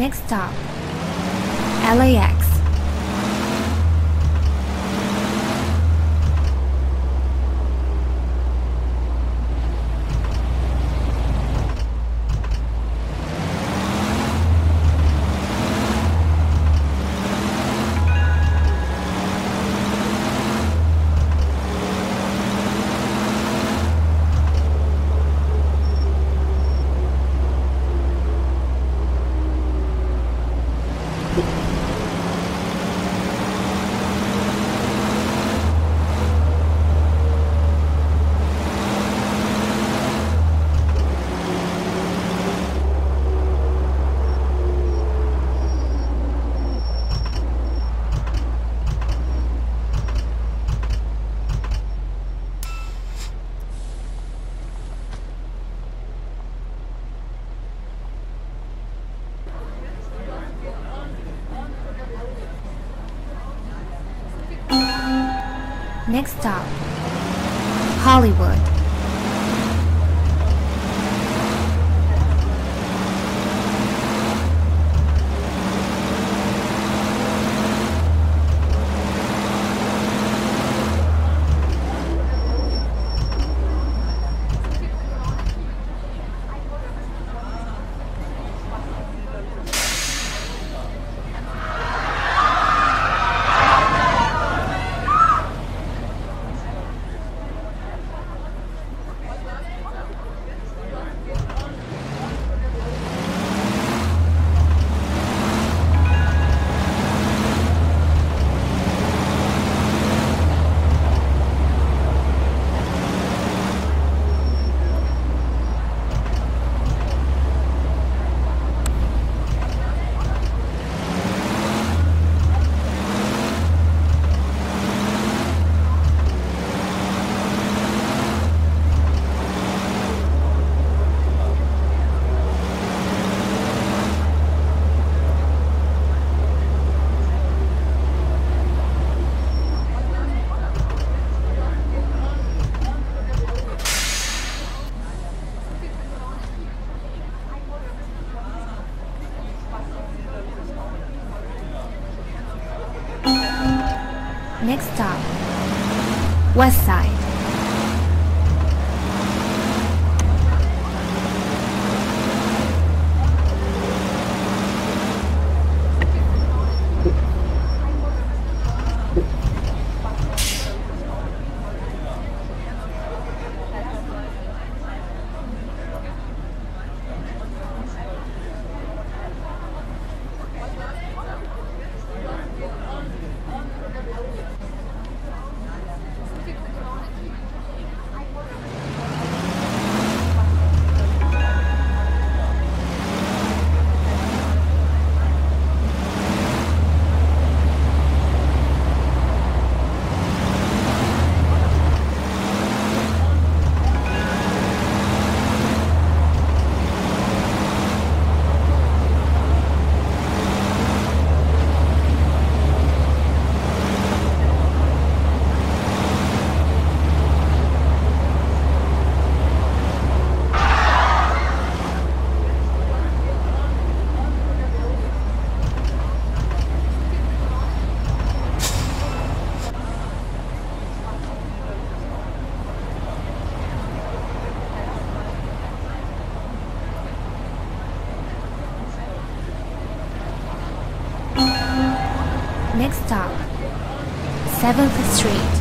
Next stop, LAX. Next stop, Hollywood. Next stop, West Side. Next stop, 7th Street.